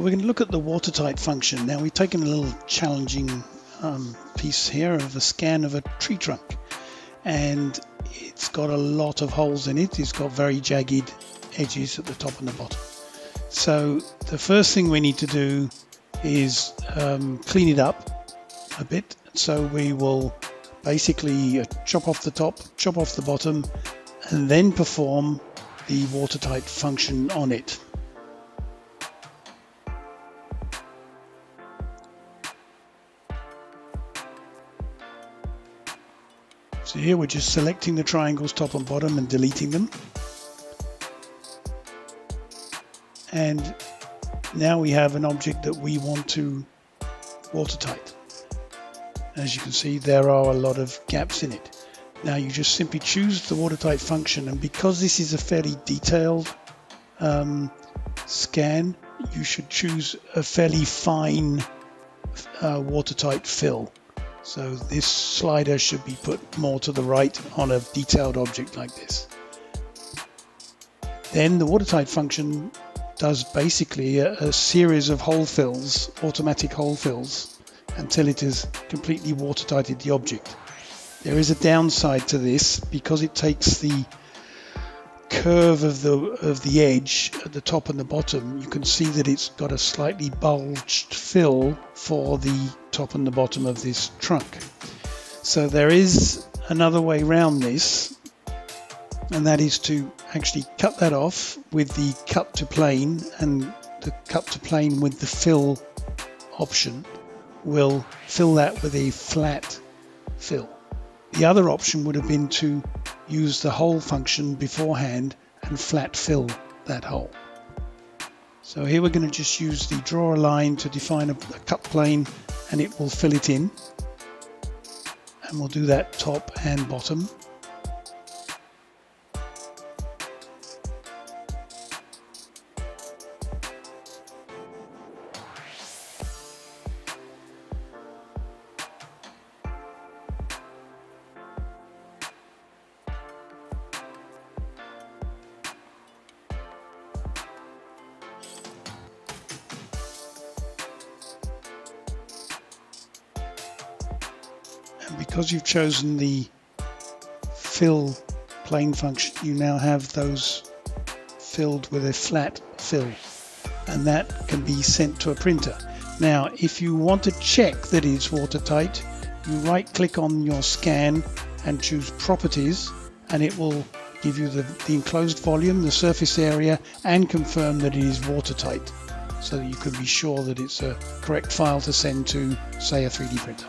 we're going to look at the watertight function. Now we've taken a little challenging um, piece here of a scan of a tree trunk and it's got a lot of holes in it. It's got very jagged edges at the top and the bottom. So the first thing we need to do is um, clean it up a bit. So we will basically uh, chop off the top, chop off the bottom, and then perform the watertight function on it. So here we're just selecting the triangles top and bottom and deleting them. And now we have an object that we want to watertight. As you can see, there are a lot of gaps in it. Now you just simply choose the watertight function and because this is a fairly detailed um, scan, you should choose a fairly fine uh, watertight fill. So this slider should be put more to the right on a detailed object like this. Then the watertight function does basically a, a series of hole fills, automatic hole fills, until it has completely watertighted the object. There is a downside to this because it takes the curve of the of the edge at the top and the bottom you can see that it's got a slightly bulged fill for the top and the bottom of this trunk so there is another way around this and that is to actually cut that off with the cut to plane and the cut to plane with the fill option will fill that with a flat fill. The other option would have been to use the hole function beforehand and flat fill that hole. So here we're going to just use the draw a line to define a, a cut plane and it will fill it in. And we'll do that top and bottom. Because you've chosen the fill plane function you now have those filled with a flat fill and that can be sent to a printer. Now if you want to check that it's watertight you right click on your scan and choose properties and it will give you the, the enclosed volume the surface area and confirm that it is watertight so that you can be sure that it's a correct file to send to say a 3D printer